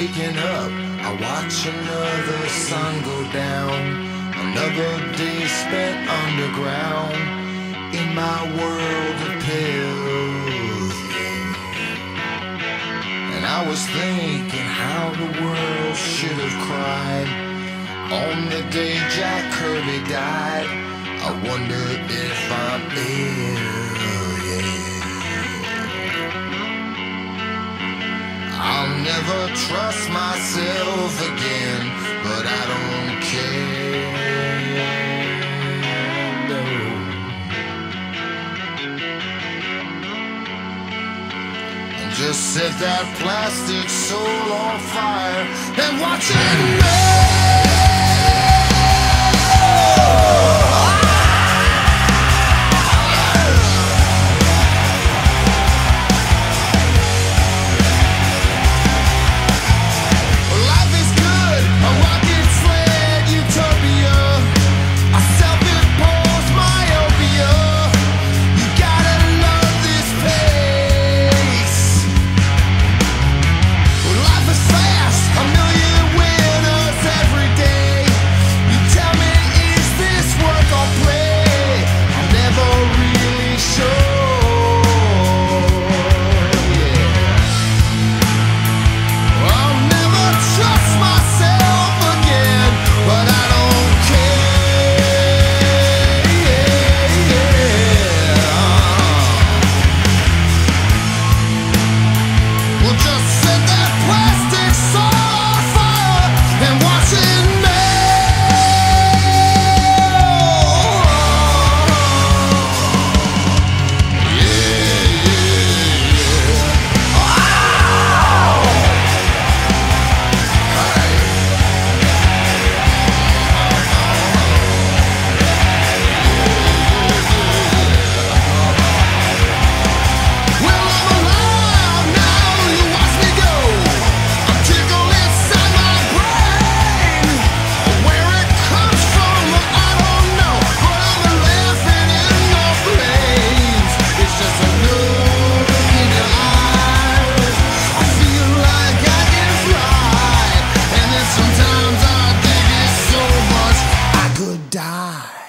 waking up, I watch another sun go down. Another day spent underground in my world of pills. And I was thinking how the world should have cried on the day Jack Kirby died. I wonder if I'm ill, never trust myself again, but I don't care. No. And just set that plastic soul on fire and watch it burn. God.